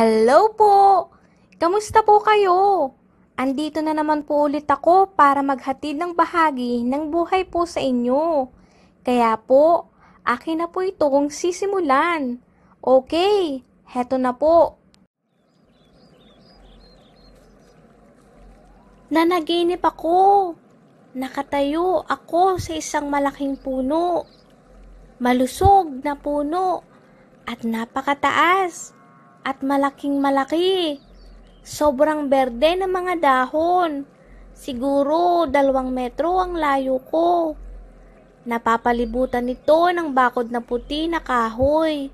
Hello po! Kamusta po kayo? Andito na naman po ulit ako para maghatid ng bahagi ng buhay po sa inyo. Kaya po, akin na po itong sisimulan. Okay, heto na po. Nanaginip ako. Nakatayo ako sa isang malaking puno. Malusog na puno at napakataas at malaking malaki. Sobrang berde ng mga dahon. Siguro dalawang metro ang layo ko. Napapalibutan nito ng bakod na puti na kahoy.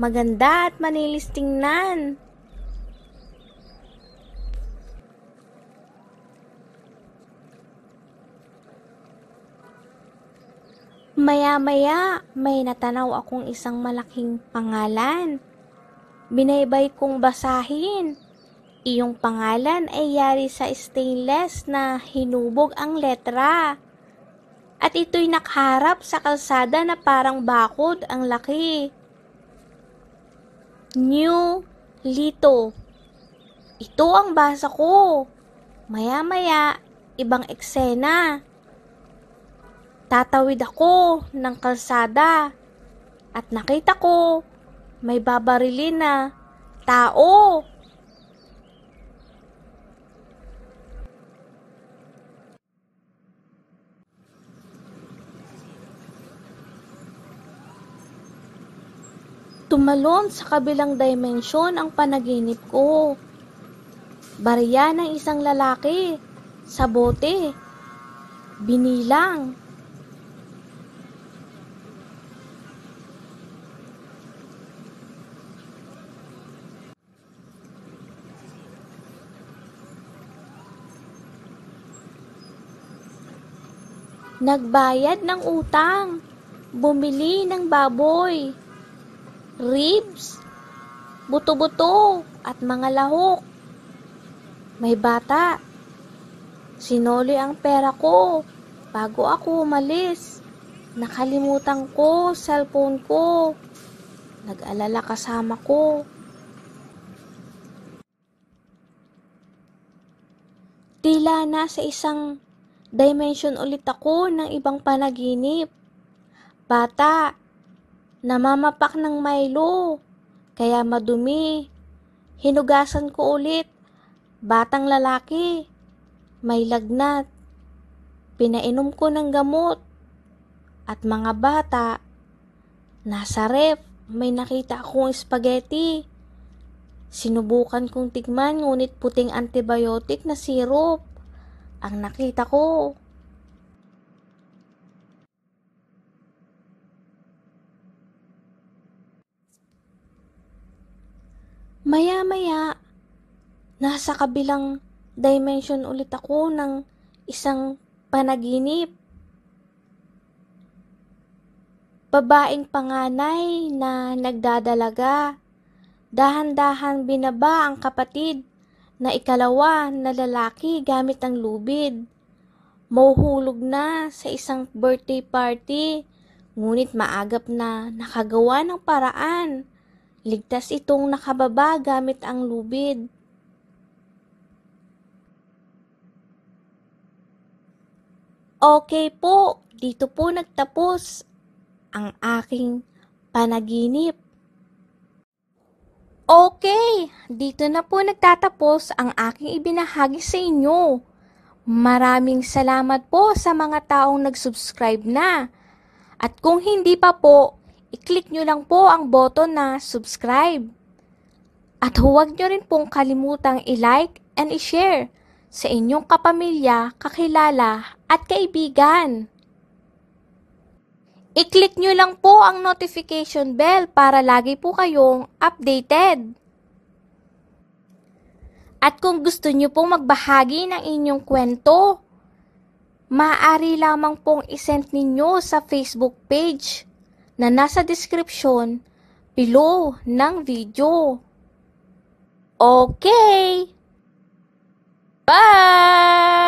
Maganda at manilis tingnan. Maya-maya, may natanaw akong isang malaking pangalan. Binaybay kong basahin. Iyong pangalan ay yari sa stainless na hinubog ang letra. At ito'y nakaharap sa kalsada na parang bakod ang laki. New Lito. Ito ang basa ko. Maya-maya, ibang eksena. Tatawid ako ng kalsada at nakita ko may babarilin na tao. Tumalon sa kabilang dimensyon ang panaginip ko. Barya ng isang lalaki sa bote. Binilang. Nagbayad ng utang. Bumili ng baboy. Ribs. Buto-buto at mga lahok. May bata. Sinoli ang pera ko bago ako umalis. Nakalimutan ko cellphone ko. Nag-alala kasama ko. Tila na sa isang dimension ulit ako ng ibang panaginip. Bata, namamapak ng Milo, kaya madumi. Hinugasan ko ulit, batang lalaki, may lagnat. Pinainom ko ng gamot. At mga bata, nasa ref, may nakita akong spaghetti. Sinubukan kong tigman ngunit puting antibiotic na syrup ang nakita ko. Maya-maya, nasa kabilang dimension ulit ako ng isang panaginip. Babaeng panganay na nagdadalaga. Dahan-dahan binaba ang kapatid na ikalawa na lalaki gamit ang lubid. Mauhulog na sa isang birthday party, ngunit maagap na nakagawa ng paraan. Ligtas itong nakababa gamit ang lubid. Okay po, dito po nagtapos ang aking panaginip. Okay, dito na po nagtatapos ang aking ibinahagi sa inyo. Maraming salamat po sa mga taong nag-subscribe na. At kung hindi pa po, i-click nyo lang po ang button na subscribe. At huwag nyo rin pong kalimutang i-like and i-share sa inyong kapamilya, kakilala at kaibigan. I-click nyo lang po ang notification bell para lagi po kayong updated. At kung gusto nyo pong magbahagi ng inyong kwento, maaari lamang pong isend ninyo sa Facebook page na nasa description below ng video. Okay! Bye!